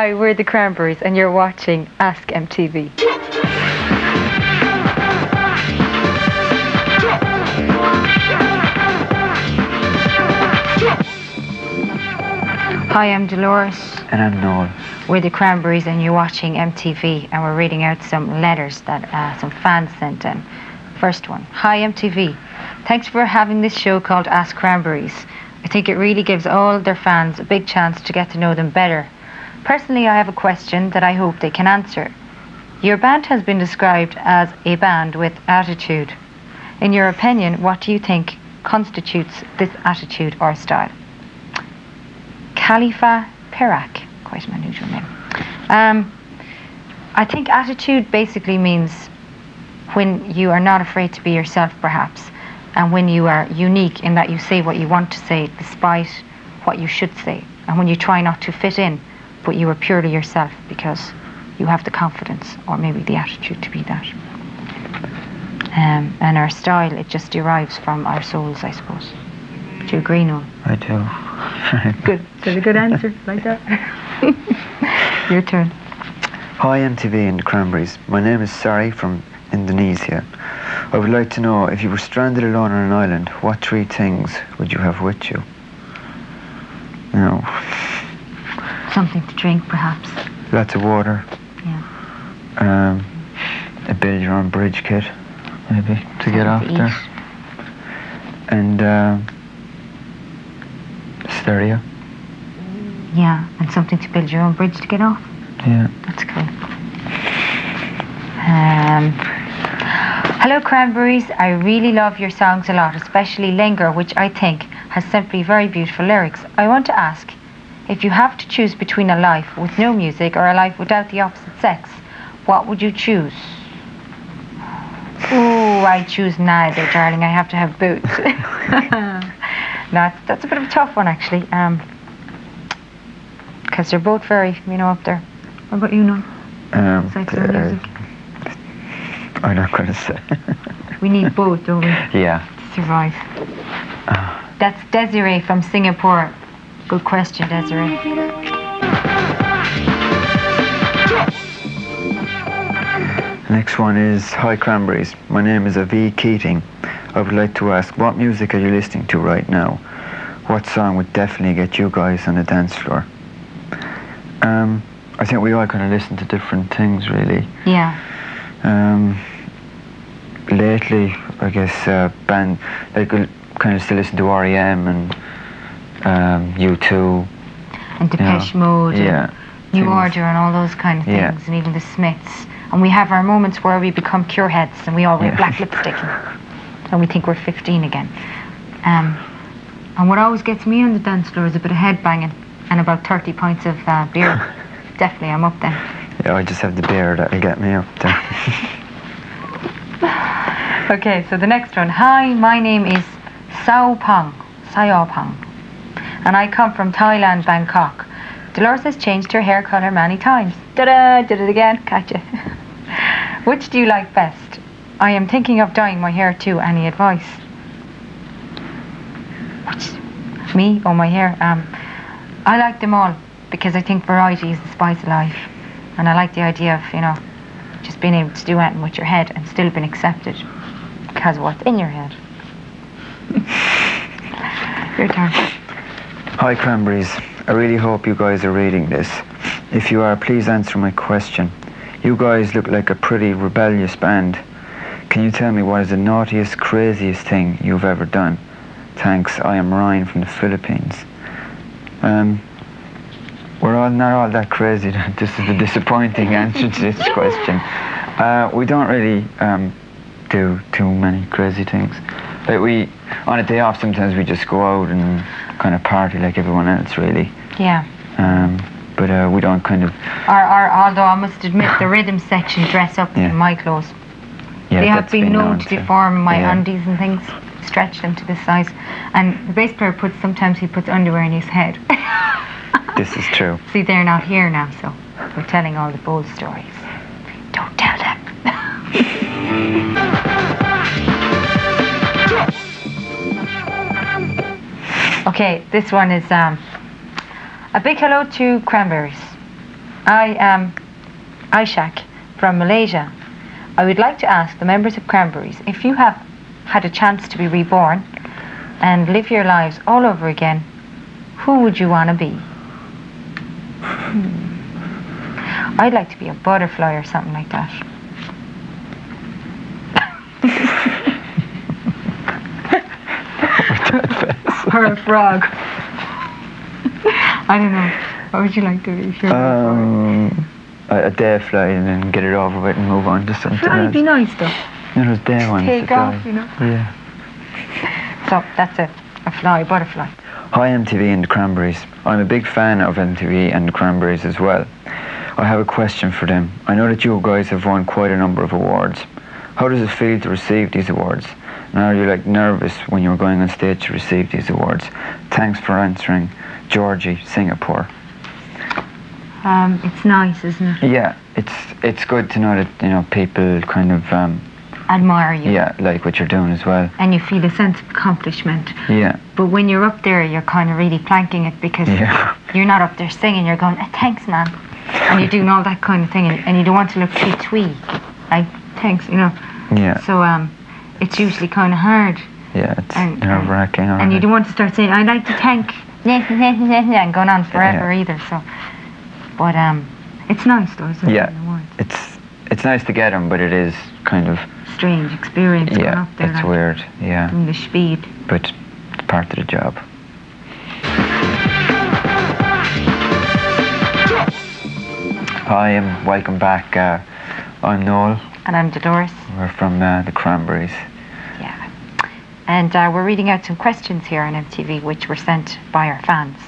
Hi, we're the Cranberries, and you're watching Ask MTV. Hi, I'm Dolores. And I'm Noel. We're the Cranberries, and you're watching MTV, and we're reading out some letters that uh, some fans sent in. First one Hi, MTV. Thanks for having this show called Ask Cranberries. I think it really gives all their fans a big chance to get to know them better. Personally, I have a question that I hope they can answer. Your band has been described as a band with attitude. In your opinion, what do you think constitutes this attitude or style? Khalifa Perak, quite an unusual name. Um, I think attitude basically means when you are not afraid to be yourself, perhaps, and when you are unique in that you say what you want to say despite what you should say, and when you try not to fit in, but you are purely yourself because you have the confidence or maybe the attitude to be that. Um, and our style, it just derives from our souls, I suppose. Do you agree, Noel? I do. Good. That's a good answer, like that. Your turn. Hi MTV and the Cranberries. My name is Sari from Indonesia. I would like to know if you were stranded alone on an island, what three things would you have with you? No. Something to drink, perhaps. Lots of water. Yeah. Um, a build your own bridge kit, maybe, to get off to. And um, stereo. Yeah, and something to build your own bridge to get off. Yeah. That's cool. Um, hello, Cranberries. I really love your songs a lot, especially Linger, which I think has simply very beautiful lyrics. I want to ask if you have to choose between a life with no music or a life without the opposite sex, what would you choose? Oh, I choose neither, darling. I have to have boots. that's that's a bit of a tough one, actually. Um, because they're both very, you know, up there. What about you, Noel? Um, Besides the uh, music. I'm not going to say. We need both, don't we, to yeah. survive? Uh, That's Desiree from Singapore. Good question, Desiree. Next one is Hi Cranberries. My name is Avi Keating. I would like to ask, what music are you listening to right now? What song would definitely get you guys on the dance floor? Um, I think we all kind of listen to different things, really. Yeah, Um, lately, I guess uh, band like kind of still listen to REM and um, U2. and Depeche Mode, and Yeah. New things. Order, and all those kind of things, Yeah. and even the Smiths. And we have our moments where we become cure heads and we all wear Yeah. black lipstick and we think we're 15 again. Um, and what always gets me on the dance floor is a bit of head banging and about 30 pints of uh, beer. Definitely, I'm up then. Yeah, I just have the beer that'll get me up there. Okay, so the next one. Hi, my name is Sao Pang, Sao Pang, and I come from Thailand, Bangkok. Dolores has changed her hair color many times. Ta-da! Did it again. Catch it. Which do you like best? I am thinking of dyeing my hair too. Any advice? Which? Me or my hair? Um, I like them all because I think variety is the spice of life, and I like the idea of you know just being able to do anything with your head and still being accepted because what's in your head. your turn. Hi Cranberries. I really hope you guys are reading this. If you are, please answer my question. You guys look like a pretty rebellious band. Can you tell me what is the naughtiest, craziest thing you've ever done? Thanks, I am Ryan from the Philippines. Um, we're all not all that crazy. this is the disappointing answer to this question. Uh, we don't really um, do too many crazy things. Like we, on a day off, sometimes we just go out and kind of party like everyone else, really. Yeah. Um, but uh, we don't kind of. Or, or although I must admit the rhythm section dress up Yeah. in my clothes. Yeah, they have that's been known to deform my yeah. undies and things, stretch them to this size. And the bass player puts sometimes he puts underwear in his head. This is true. See, they're not here now, so we're telling all the bold stories. Don't tell them. okay, this one is um, a big hello to Cranberries. I am Ishak from Malaysia. I would like to ask the members of Cranberries if you have had a chance to be reborn and live your lives all over again, who would you want to be? Hmm. I'd like to be a butterfly or something like that. Or a frog. I don't know. What would you like to be if you're Um, a, a day flight and then get it over with and move on to something Fly would else. be nice though. No, those day ones. Take off, you know. Yeah. So that's it. A fly, butterfly. Hi MTV and the Cranberries. I'm a big fan of MTV and the Cranberries as well. I have a question for them. I know that you guys have won quite a number of awards. How does it feel to receive these awards? Are you like nervous when you're going on stage to receive these awards? Thanks for answering, Georgie, Singapore. Um, it's nice, isn't it? Yeah, it's it's good to know that you know people kind of um, Admire you. yeah like what you're doing as well. And you feel a sense of accomplishment. Yeah, But when you're up there, you're kind of really planking it because yeah, you're not up there singing. You're going, "Eh, thanks, man. And you're doing all that kind of thing. And, and you don't want to look too twee. Like, thanks, you know. yeah, So um, it's usually kind of hard. yeah. It's And- nerve wracking. And you don't want to start saying, I'd like to thank, and going on forever Yeah. either. So, But um, it's nice though, isn't Yeah. it? It's it's nice to get them, but it is kind of Strange experience going yeah, up there. it's like, weird. Yeah, Doing the speed. but it's part of the job. Hi, and welcome back. Uh, I'm Noel. And I'm Dolores. We're from uh, the Cranberries. Yeah. And uh, we're reading out some questions here on MTV which were sent by our fans.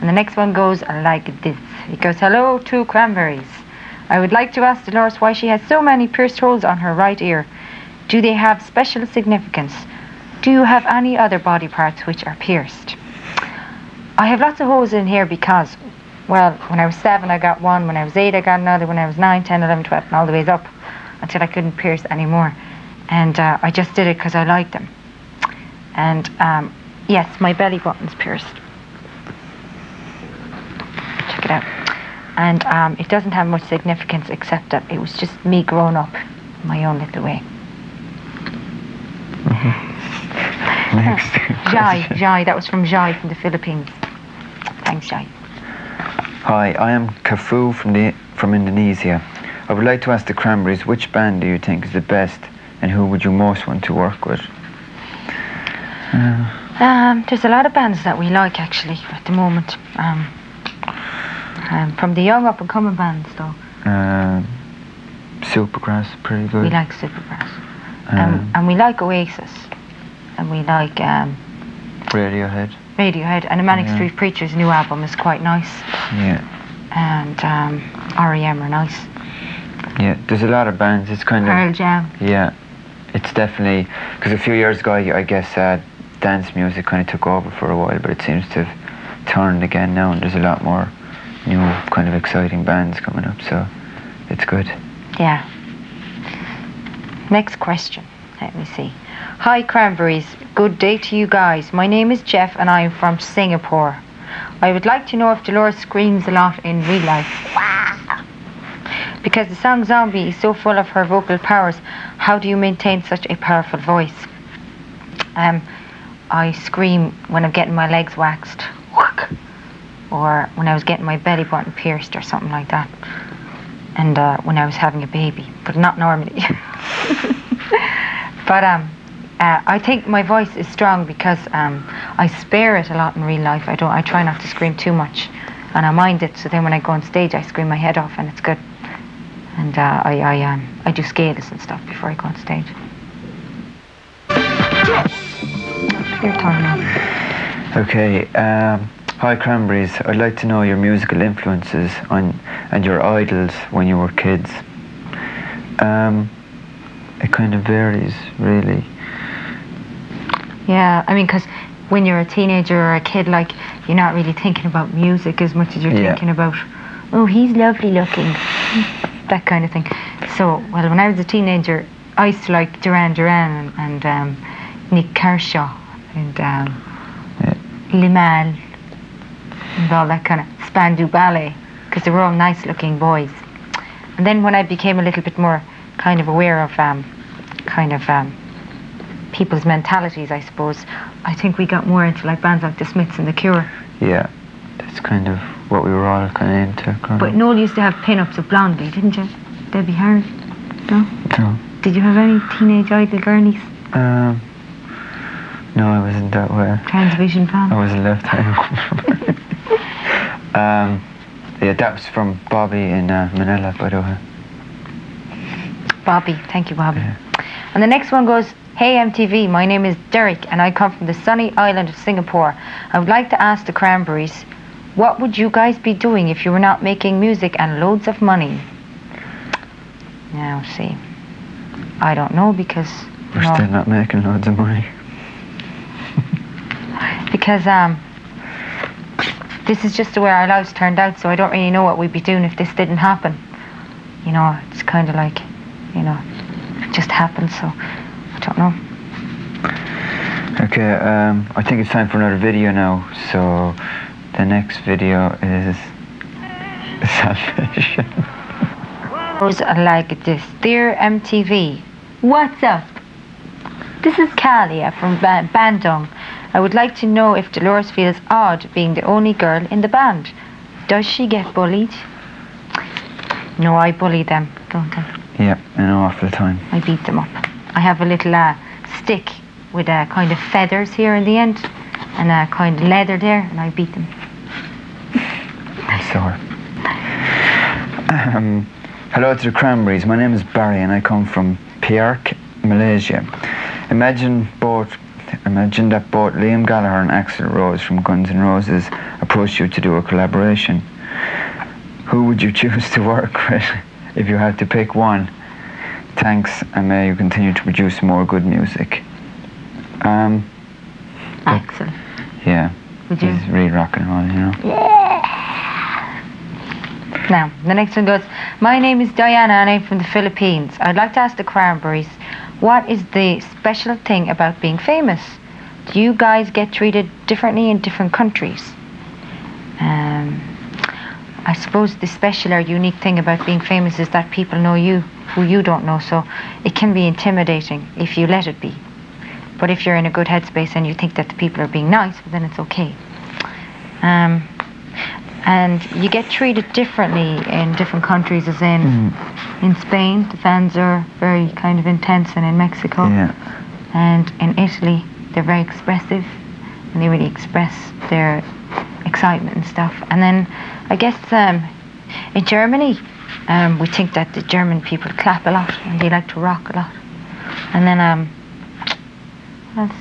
And the next one goes like this. It goes, Hello to Cranberries. I would like to ask Dolores why she has so many pierced holes on her right ear. Do they have special significance? Do you have any other body parts which are pierced? I have lots of holes in here because, well, when I was seven I got one, when I was eight I got another, when I was nine, ten, eleven, twelve, and all the ways up until I couldn't pierce anymore. And uh, I just did it because I liked them. And um, yes, my belly button's pierced. Check it out. And um, it doesn't have much significance except that it was just me growing up my own little way. Next. Jai. Jai, that was from Jai from the Philippines. Thanks, Jai. Hi, I am Kafu from the from Indonesia. I would like to ask the Cranberries which band do you think is the best, and who would you most want to work with? Uh, Um, there's a lot of bands that we like actually at the moment. Um, um, from the young up and coming bands though, uh, Supergrass, pretty good. we like Supergrass. Um, Um, and we like Oasis. And we like um, Radiohead. Radiohead. And the Manic Yeah. Street Preachers' new album is quite nice. Yeah, And um, R.E.M. are nice. yeah. There's a lot of bands. It's kind of Pearl Jam. yeah. It's definitely because a few years ago, I guess uh, dance music kind of took over for a while, but it seems to have turned again now, and there's a lot more new kind of exciting bands coming up. So it's good. Yeah. Next question. Let me see. Hi, Cranberries. Good day to you guys. My name is Jeff and I am from Singapore. I would like to know if Dolores screams a lot in real life. Wow. Because the song Zombie is so full of her vocal powers, how do you maintain such a powerful voice? Um, I scream when I'm getting my legs waxed. Or when I was getting my belly button pierced or something like that and uh, when I was having a baby, but not normally. but um, uh, I think my voice is strong because um, I spare it a lot in real life. I don't. I try not to scream too much, and I mind it. So then when I go on stage, I scream my head off, and it's good. And uh, I I um I do scales and stuff before I go on stage. Your turn now. Okay. Um, hi, Cranberries. I'd like to know your musical influences on and your idols when you were kids. Um, it kind of varies, really. Yeah, I mean, because when you're a teenager or a kid, like, you're not really thinking about music as much as you're Yeah. thinking about, oh, he's lovely looking, that kind of thing. So, well, when I was a teenager, I used to like Duran Duran and, and um, Nik Kershaw and um, Yeah. Limahl and all that kind of Spandau Ballet. because they were all nice looking boys. And then when I became a little bit more kind of aware of um, kind of um, people's mentalities, I suppose, I think we got more into like bands like The Smiths and The Cure. Yeah, that's kind of what we were all kind of into. But. Noel used to have pin-ups of Blondie, didn't you? Debbie Harry. No? No. Did you have any teenage idol girlies? Um, no, I wasn't that way. Transvision Vamp? I was left home. um, yeah, that was from Bobby in uh, Manila, by the way. Bobby. Thank you, Bobby. Yeah. And the next one goes, Hey MTV, my name is Derek and I come from the sunny island of Singapore. I would like to ask the Cranberries, what would you guys be doing if you were not making music and loads of money? Now, see. I don't know because We're no, still not making loads of money. because um this is just the way our lives turned out, so I don't really know what we'd be doing if this didn't happen. You know, it's kind of like, you know, it just happened, so I don't know. Okay, um, I think it's time for another video now. So the next video is salvation. like this. Dear MTV, what's up? This is Kalia from ba- Bandung. I would like to know if Dolores feels odd being the only girl in the band. Does she get bullied? No, I bully them, don't I? yeah, an awful time. I beat them up. I have a little uh, stick with uh, kind of feathers here in the end and a kind of leather there, and I beat them. I'm sore. Um, hello to the Cranberries. My name is Barry and I come from Perak, Malaysia. Imagine both. Imagine that both Liam Gallagher and Axl Rose from Guns N' Roses approached you to do a collaboration. Who would you choose to work with if you had to pick one? Thanks, and may you continue to produce more good music. Um, Axl, yeah, would you? he's really rock and roll, you know. Yeah! Now, the next one goes, My name is Diana and I'm from the Philippines. I'd like to ask the Cranberries, what is the special thing about being famous? Do you guys get treated differently in different countries? Um, I suppose the special or unique thing about being famous is that people know you who you don't know, so it can be intimidating if you let it be. But if you're in a good headspace and you think that the people are being nice, then it's okay. Um, and you get treated differently in different countries, as in in Spain, the fans are very kind of intense, and in Mexico, Yeah. and in Italy, they're very expressive, and they really express their excitement and stuff. And then, I guess um, in Germany, um, we think that the German people clap a lot and they like to rock a lot. And then, else?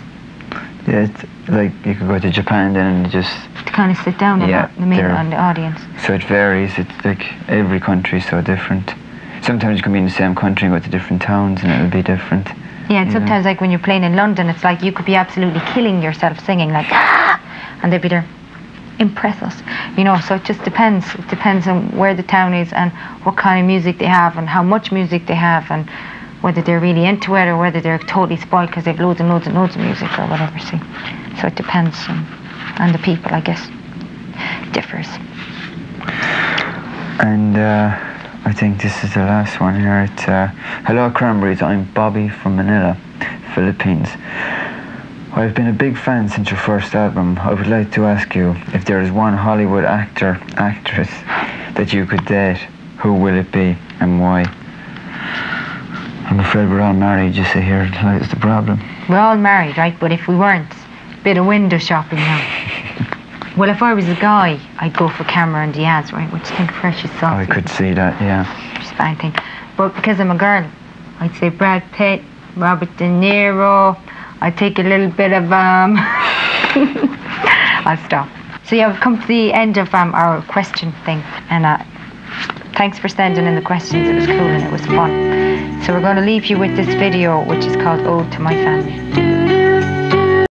Yeah, it's like you could go to Japan then and just to kind of sit down Yeah, not mingle on the audience. so it varies. It's like every country is so different. Sometimes you can be in the same country and go to different towns and it'll be different. Yeah, and sometimes like when you're playing in London, it's like you could be absolutely killing yourself singing like ah, and they'd be there, impress us, you know. So it just depends. It depends on where the town is and what kind of music they have and how much music they have and whether they're really into it or whether they're totally spoiled because they've loads and loads and loads of music or whatever. See, so it depends on, on the people, I guess. Differs. And uh, I think this is the last one here. It's uh, Hello Cranberries, I'm Bobby from Manila, Philippines. I've been a big fan since your first album. I would like to ask you if there is one Hollywood actor, actress that you could date, who will it be and why? I'm afraid we're all married, you see here, is the problem. We're all married, right? But if we weren't, bit of window shopping now. well, if I was a guy, I'd go for Cameron Diaz, right? What you think of her? She's soft. I could see that, yeah. She's fine thing. But because I'm a girl, I'd say Brad Pitt, Robert De Niro. I'd take a little bit of um. I'll stop. So yeah, we've come to the end of um, our question thing, and uh, thanks for sending in the questions. It was cool and it was fun. So we're going to leave you with this video, which is called "Ode to My Family."